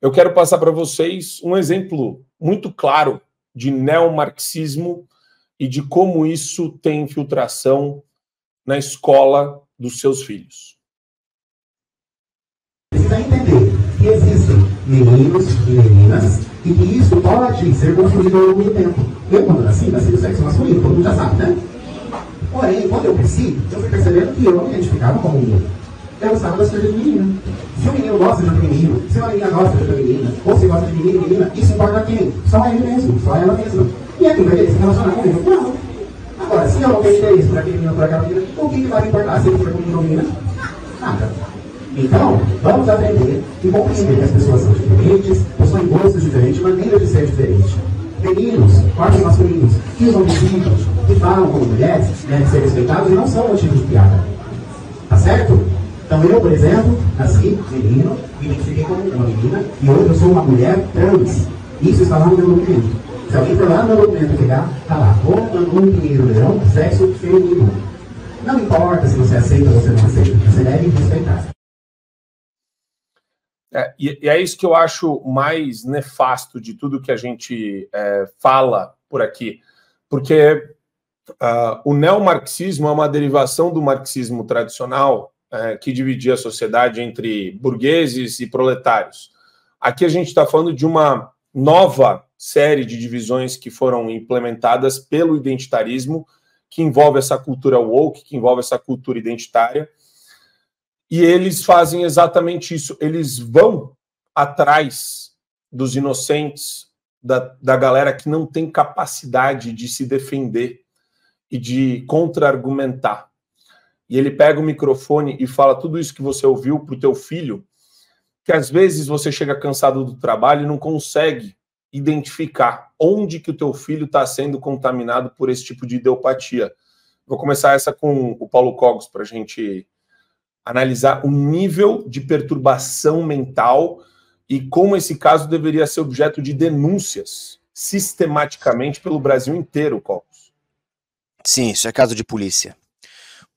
eu quero passar para vocês um exemplo muito claro de neomarxismo e de como isso tem infiltração na escola dos seus filhos. Precisa entender que existem meninos e meninas e que isso pode ser construído ao longo do tempo. Eu, quando nasci, nasci do sexo masculino, todo mundo já sabe, né? Porém, quando eu cresci, eu fui percebendo que eu não me identificava como menino eu gostava das coisas de menina. Se o menino gosta de um menino, se uma menina gosta de outra menina, ou se gosta de menino e menina, isso importa quem? Só ele mesmo, só ela mesma. E é quem vai querer se relacionar comigo? Não. Agora, se eu não tenho interesse por aquele menino ou por aquela menina, o que, que vai importar se ele for com menino ou menina? Nada. Então, vamos aprender e compreender que as pessoas são diferentes, possuem gostos diferentes, maneiras de ser diferentes. Meninos, corpos masculinos, que usam vestidos, que falam como mulheres, devem ser respeitados e não são motivos de piada. Tá certo? Então eu, por exemplo, nasci menino, me identifiquei como uma menina, e hoje eu sou uma mulher trans. Isso está lá no meu documento. Se alguém for lá no meu documento pegar, está lá, Romulo Pinheiro Leão, sexo feminino. Não importa se você aceita ou você não aceita, você deve respeitar. É, e, e, é isso que eu acho mais nefasto de tudo que a gente é, fala por aqui, porque uh, o neomarxismo é uma derivação do marxismo tradicional é, que dividia a sociedade entre burgueses e proletários. Aqui a gente está falando de uma nova série de divisões que foram implementadas pelo identitarismo, que envolve essa cultura woke, que envolve essa cultura identitária. E eles fazem exatamente isso. Eles vão atrás dos inocentes, da, da galera que não tem capacidade de se defender e de contra-argumentar e ele pega o microfone e fala tudo isso que você ouviu para o teu filho, que às vezes você chega cansado do trabalho e não consegue identificar onde que o teu filho está sendo contaminado por esse tipo de ideopatia. Vou começar essa com o Paulo Cogos para a gente analisar o nível de perturbação mental e como esse caso deveria ser objeto de denúncias sistematicamente pelo Brasil inteiro, Cogos. Sim, isso é caso de polícia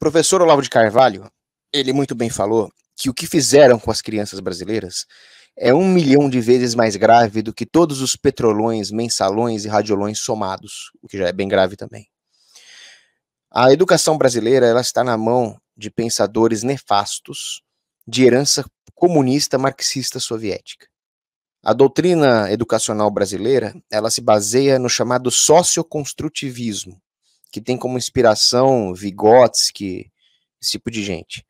professor Olavo de Carvalho, ele muito bem falou que o que fizeram com as crianças brasileiras é um milhão de vezes mais grave do que todos os petrolões, mensalões e radiolões somados, o que já é bem grave também. A educação brasileira ela está na mão de pensadores nefastos de herança comunista marxista soviética. A doutrina educacional brasileira ela se baseia no chamado socioconstrutivismo, que tem como inspiração Vygotsky, esse tipo de gente.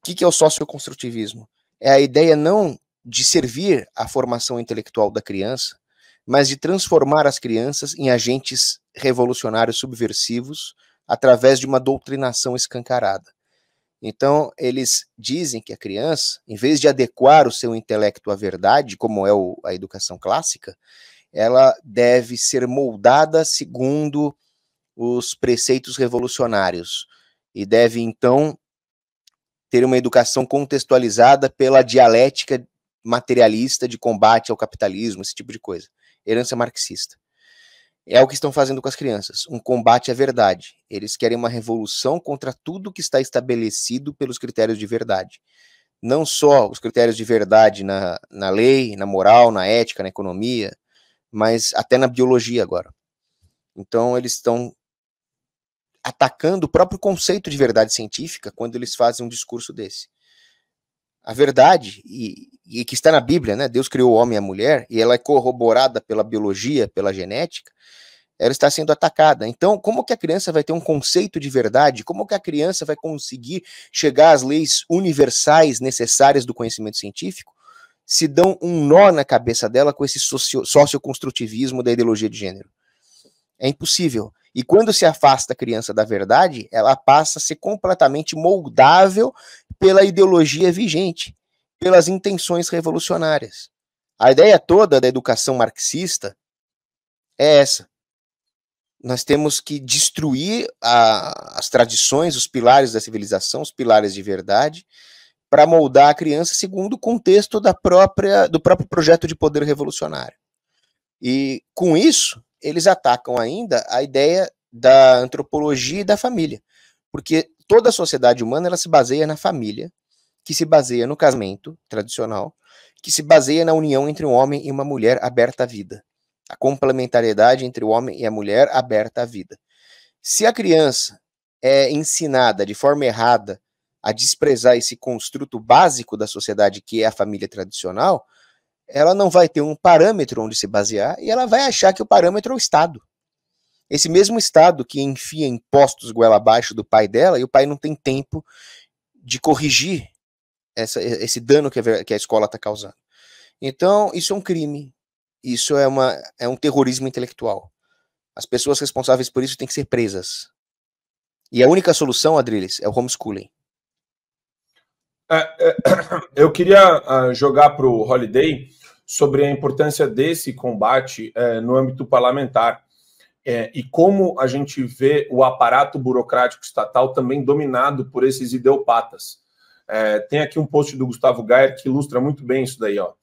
O que, que é o socioconstrutivismo? É a ideia não de servir à formação intelectual da criança, mas de transformar as crianças em agentes revolucionários subversivos através de uma doutrinação escancarada. Então, eles dizem que a criança, em vez de adequar o seu intelecto à verdade, como é o, a educação clássica, ela deve ser moldada segundo os preceitos revolucionários e deve então ter uma educação contextualizada pela dialética materialista de combate ao capitalismo, esse tipo de coisa. Herança marxista. É o que estão fazendo com as crianças, um combate à verdade. Eles querem uma revolução contra tudo que está estabelecido pelos critérios de verdade. Não só os critérios de verdade na, na lei, na moral, na ética, na economia, mas até na biologia agora. Então, eles estão atacando o próprio conceito de verdade científica quando eles fazem um discurso desse. A verdade, e, e, que está na Bíblia, né? Deus criou o homem e a mulher, e ela é corroborada pela biologia, pela genética, ela está sendo atacada. Então, como que a criança vai ter um conceito de verdade? Como que a criança vai conseguir chegar às leis universais necessárias do conhecimento científico se dão um nó na cabeça dela com esse socio, socioconstrutivismo da ideologia de gênero? É impossível. E quando se afasta a criança da verdade, ela passa a ser completamente moldável pela ideologia vigente, pelas intenções revolucionárias. A ideia toda da educação marxista é essa. Nós temos que destruir a, as tradições, os pilares da civilização, os pilares de verdade, para moldar a criança segundo o contexto da própria, do próprio projeto de poder revolucionário. E com isso, eles atacam ainda a ideia da antropologia e da família, porque toda a sociedade humana ela se baseia na família, que se baseia no casamento tradicional, que se baseia na união entre um homem e uma mulher aberta à vida. A complementariedade entre o homem e a mulher aberta à vida. Se a criança é ensinada de forma errada a desprezar esse construto básico da sociedade que é a família tradicional, ela não vai ter um parâmetro onde se basear e ela vai achar que o parâmetro é o Estado. Esse mesmo Estado que enfia impostos goela abaixo do pai dela e o pai não tem tempo de corrigir essa, esse dano que a, que a escola está causando. Então, isso é um crime. Isso é, uma, é um terrorismo intelectual. As pessoas responsáveis por isso têm que ser presas. E a única solução, Adriles, é o homeschooling. É, é, eu queria uh, jogar para o Holiday sobre a importância desse combate uh, no âmbito parlamentar e como a gente vê o aparato burocrático estatal também dominado por esses ideopatas. tem aqui um post do Gustavo Gayer que ilustra muito bem isso daí. Ó.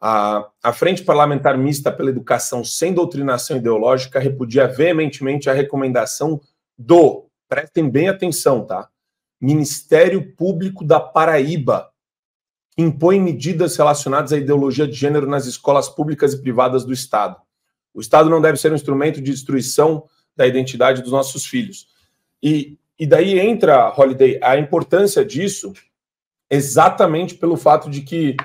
A, a Frente Parlamentar Mista pela Educação Sem Doutrinação Ideológica repudia veementemente a recomendação do, prestem bem atenção, tá? Ministério Público da Paraíba, impõe medidas relacionadas à ideologia de gênero nas escolas públicas e privadas do Estado. O Estado não deve ser um instrumento de destruição da identidade dos nossos filhos. E, e daí entra, Holiday, a importância disso exatamente pelo fato de que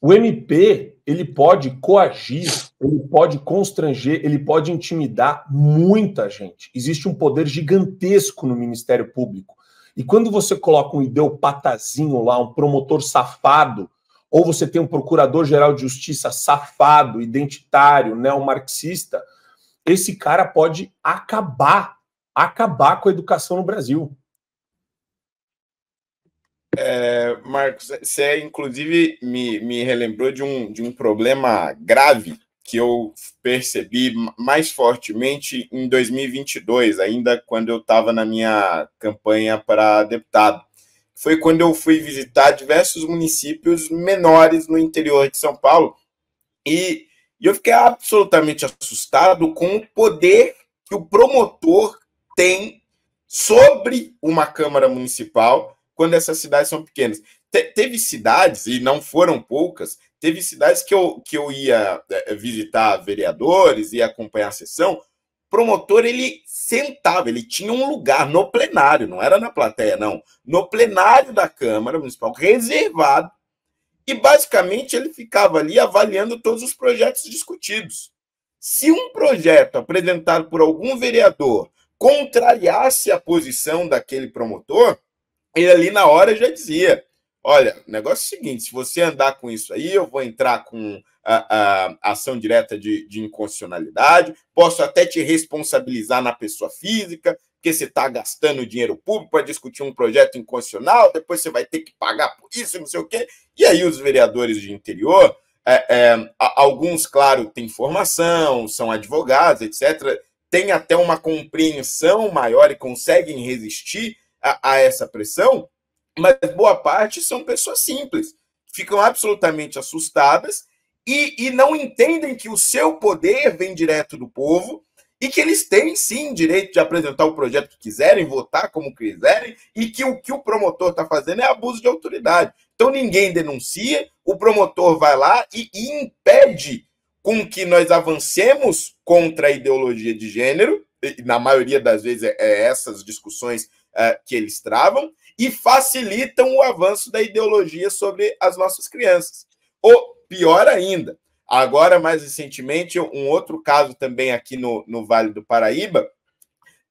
o MP ele pode coagir, ele pode constranger, ele pode intimidar muita gente. Existe um poder gigantesco no Ministério Público. E quando você coloca um ideopatazinho lá, um promotor safado, ou você tem um procurador-geral de justiça safado, identitário, neomarxista, esse cara pode acabar, acabar com a educação no Brasil. É, Marcos, você inclusive me, me relembrou de um, de um problema grave que eu percebi mais fortemente em 2022, ainda quando eu estava na minha campanha para deputado. Foi quando eu fui visitar diversos municípios menores no interior de São Paulo e, eu fiquei absolutamente assustado com o poder que o promotor tem sobre uma Câmara Municipal quando essas cidades são pequenas. Te, teve cidades, e não foram poucas, teve cidades que eu, que eu ia é, visitar vereadores, ia acompanhar a sessão, promotor ele sentava, ele tinha um lugar no plenário, não era na plateia, não, no plenário da Câmara Municipal, reservado, e basicamente ele ficava ali avaliando todos os projetos discutidos. Se um projeto apresentado por algum vereador contrariasse a posição daquele promotor, ele ali na hora já dizia: olha, o negócio é o seguinte: se você andar com isso aí, eu vou entrar com a, a ação direta de, de inconstitucionalidade, posso até te responsabilizar na pessoa física, porque você está gastando dinheiro público para discutir um projeto inconstitucional, depois você vai ter que pagar por isso, não sei o quê. E aí os vereadores de interior, é, é, alguns, claro, têm formação, são advogados, etc., têm até uma compreensão maior e conseguem resistir a, a essa pressão, mas boa parte são pessoas simples, ficam absolutamente assustadas e, e não entendem que o seu poder vem direto do povo e que eles têm sim direito de apresentar o projeto que quiserem, votar como quiserem, e que o que o promotor está fazendo é abuso de autoridade. Então ninguém denuncia, o promotor vai lá e, e impede com que nós avancemos contra a ideologia de gênero, na maioria das vezes é, é essas discussões é, que eles travam e facilitam o avanço da ideologia sobre as nossas crianças. Ou pior ainda, agora mais recentemente, um outro caso também aqui no, no Vale do Paraíba,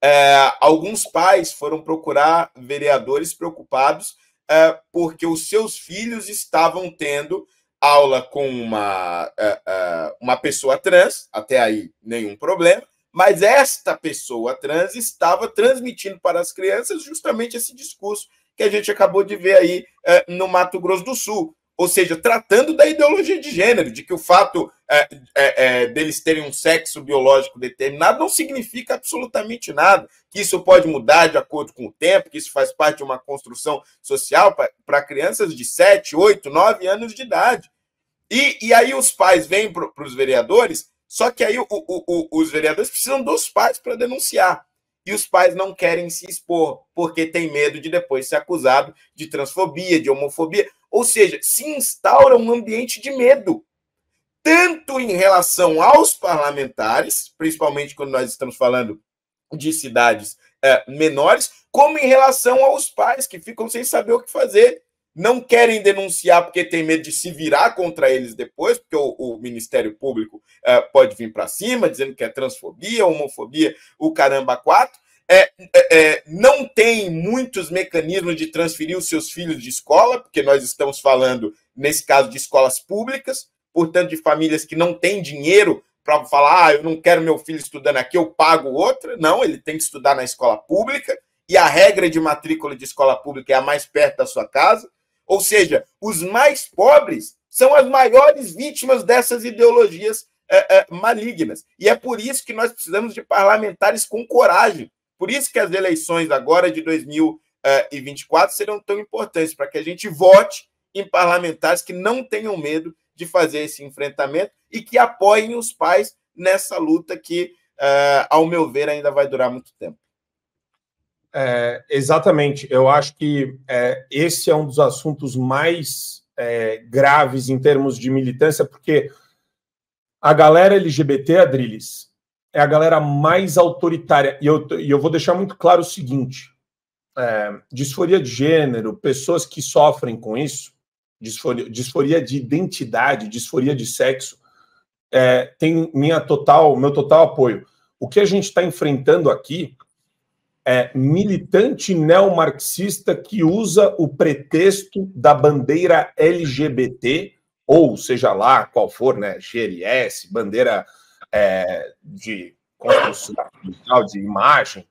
é, alguns pais foram procurar vereadores preocupados é, porque os seus filhos estavam tendo aula com uma, é, é uma pessoa trans, até aí nenhum problema, mas esta pessoa trans estava transmitindo para as crianças justamente esse discurso que a gente acabou de ver aí é, no Mato Grosso do Sul. Ou seja, tratando da ideologia de gênero, de que o fato é, é, é deles terem um sexo biológico determinado não significa absolutamente nada, que isso pode mudar de acordo com o tempo, que isso faz parte de uma construção social para crianças de 7, 8, 9 anos de idade. E, e aí os pais vêm para os vereadores só que aí o, o, o, os vereadores precisam dos pais para denunciar. E os pais não querem se expor, porque tem medo de depois ser acusado de transfobia, de homofobia. Ou seja, se instaura um ambiente de medo, tanto em relação aos parlamentares, principalmente quando nós estamos falando de cidades é, menores, como em relação aos pais que ficam sem saber o que fazer. Não querem denunciar porque tem medo de se virar contra eles depois, porque o, o Ministério Público é, pode vir para cima dizendo que é transfobia, homofobia, o caramba quatro. É, é, é, não tem muitos mecanismos de transferir os seus filhos de escola, porque nós estamos falando, nesse caso, de escolas públicas, portanto, de famílias que não têm dinheiro para falar, ah, eu não quero meu filho estudando aqui, eu pago outra. Não, ele tem que estudar na escola pública, e a regra de matrícula de escola pública é a mais perto da sua casa. Ou seja, os mais pobres são as maiores vítimas dessas ideologias é, é, malignas. E é por isso que nós precisamos de parlamentares com coragem por isso que as eleições agora de 2024 serão tão importantes, para que a gente vote em parlamentares que não tenham medo de fazer esse enfrentamento e que apoiem os pais nessa luta que, uh, ao meu ver, ainda vai durar muito tempo. É, exatamente. Eu acho que é, esse é um dos assuntos mais é, graves em termos de militância, porque a galera LGBT, Adriles, é a galera mais autoritária. E eu, e eu vou deixar muito claro o seguinte: é, disforia de gênero, pessoas que sofrem com isso, disforia, disforia de identidade, disforia de sexo, é, tem minha total, meu total apoio. O que a gente está enfrentando aqui é militante neomarxista que usa o pretexto da bandeira LGBT, ou seja lá qual for, né, GLS, bandeira é, de construção de imagem,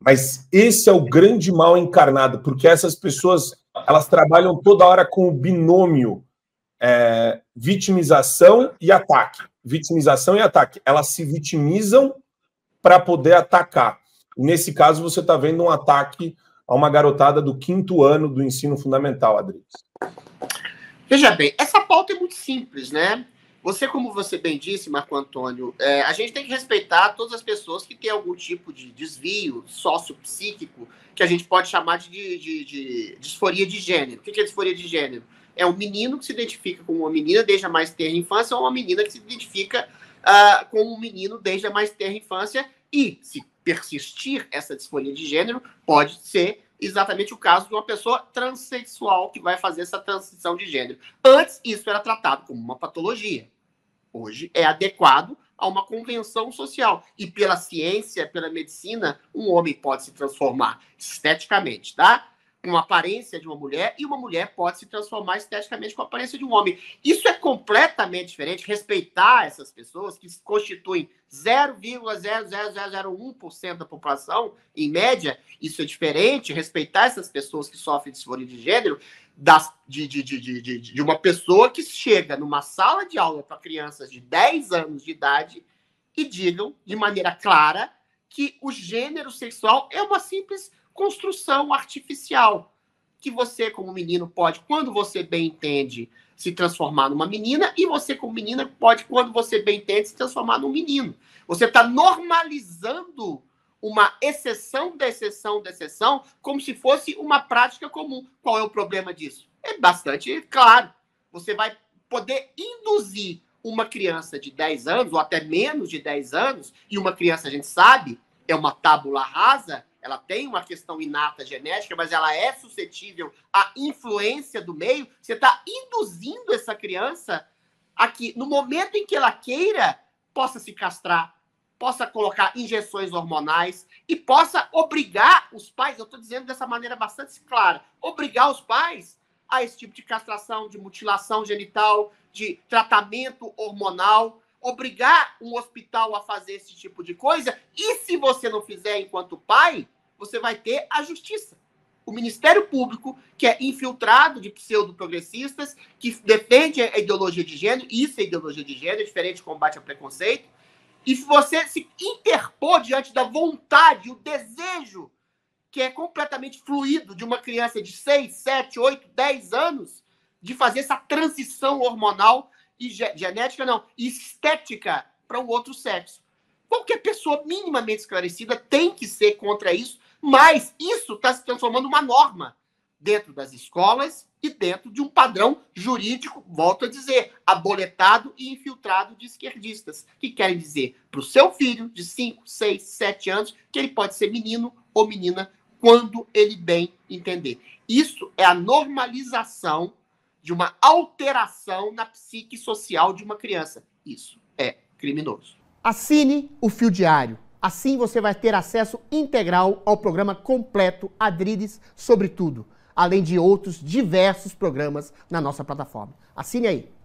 mas esse é o grande mal encarnado, porque essas pessoas elas trabalham toda hora com o binômio é, vitimização e ataque. Vitimização e ataque. Elas se vitimizam para poder atacar. Nesse caso, você está vendo um ataque a uma garotada do quinto ano do ensino fundamental, Adriles. Veja bem, essa pauta é muito simples, né? Você, como você bem disse, Marco Antônio, é, a gente tem que respeitar todas as pessoas que têm algum tipo de desvio sociopsíquico, que a gente pode chamar de, de, de, de disforia de gênero. O que é disforia de gênero? É um menino que se identifica com uma menina desde a mais terra infância ou uma menina que se identifica uh, com um menino desde a mais terra infância e, se persistir essa disforia de gênero, pode ser exatamente o caso de uma pessoa transexual que vai fazer essa transição de gênero. Antes, isso era tratado como uma patologia hoje é adequado a uma convenção social. E pela ciência, pela medicina, um homem pode se transformar esteticamente, tá? Com a aparência de uma mulher, e uma mulher pode se transformar esteticamente com a aparência de um homem. Isso é completamente diferente. Respeitar essas pessoas que constituem 0,00001% da população, em média, isso é diferente. Respeitar essas pessoas que sofrem disforia de gênero das, de, de, de, de, de uma pessoa que chega numa sala de aula para crianças de 10 anos de idade e digam de maneira clara que o gênero sexual é uma simples construção artificial que você, como menino, pode, quando você bem entende, se transformar numa menina, e você, como menina, pode, quando você bem entende, se transformar num menino. Você está normalizando uma exceção da exceção da exceção, como se fosse uma prática comum. Qual é o problema disso? É bastante claro. Você vai poder induzir uma criança de 10 anos, ou até menos de 10 anos, e uma criança, a gente sabe, é uma tábula rasa, ela tem uma questão inata genética, mas ela é suscetível à influência do meio. Você está induzindo essa criança a que, no momento em que ela queira, possa se castrar, possa colocar injeções hormonais e possa obrigar os pais, eu estou dizendo dessa maneira bastante clara, obrigar os pais a esse tipo de castração, de mutilação genital, de tratamento hormonal, obrigar um hospital a fazer esse tipo de coisa. E se você não fizer enquanto pai, você vai ter a justiça. O Ministério Público, que é infiltrado de pseudo-progressistas, que defende a ideologia de gênero, isso é ideologia de gênero, é diferente de combate ao preconceito, e você se interpor diante da vontade, o desejo, que é completamente fluido de uma criança de 6, 7, 8, 10 anos, de fazer essa transição hormonal e genética, não, estética para o outro sexo. Qualquer pessoa minimamente esclarecida tem que ser contra isso, mas isso está se transformando uma norma. dentro das escolas e dentro de um padrão jurídico, volto a dizer, aboletado e infiltrado de esquerdistas, que querem dizer para o seu filho de 5, 6, 7 anos que ele pode ser menino ou menina quando ele bem entender. Isso é a normalização de uma alteração na psique social de uma criança. Isso é criminoso. Assine o Fio Diário. Assim você vai ter acesso integral ao programa completo Adrides sobre tudo além de outros diversos programas na nossa plataforma. Assine aí.